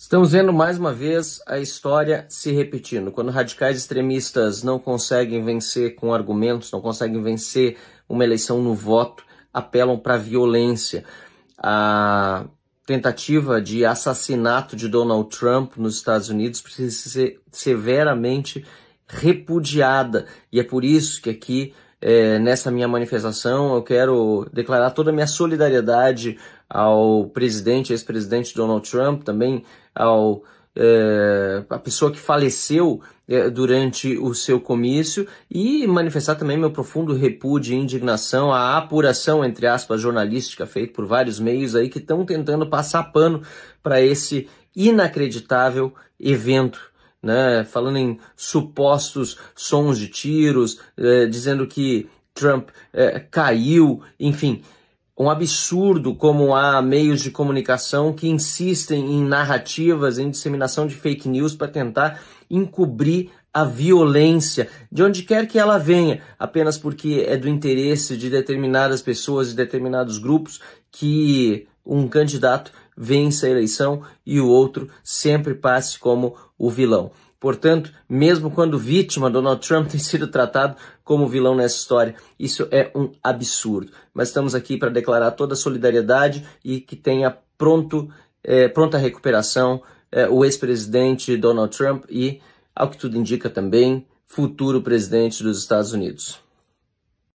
Estamos vendo mais uma vez a história se repetindo. Quando radicais extremistas não conseguem vencer com argumentos, não conseguem vencer uma eleição no voto, apelam para a violência. A tentativa de assassinato de Donald Trump nos Estados Unidos precisa ser severamente repudiada. E é por isso que aqui, é, nessa minha manifestação, eu quero declarar toda a minha solidariedade ao presidente, ex-presidente Donald Trump, também ao é, a pessoa que faleceu é, durante o seu comício e manifestar também meu profundo repúdio e indignação à apuração, entre aspas, jornalística feita por vários meios aí que estão tentando passar pano para esse inacreditável evento. Né, falando em supostos sons de tiros, é, dizendo que Trump caiu, enfim, um absurdo como há meios de comunicação que insistem em narrativas, em disseminação de fake news para tentar encobrir a violência, de onde quer que ela venha, apenas porque é do interesse de determinadas pessoas, de determinados grupos, que um candidato vença a eleição e o outro sempre passe como o vilão. Portanto, mesmo quando vítima, Donald Trump tem sido tratado como vilão nessa história. Isso é um absurdo. Mas estamos aqui para declarar toda a solidariedade e que tenha pronto, é, pronta recuperação é, o ex-presidente Donald Trump e, ao que tudo indica também, futuro presidente dos Estados Unidos.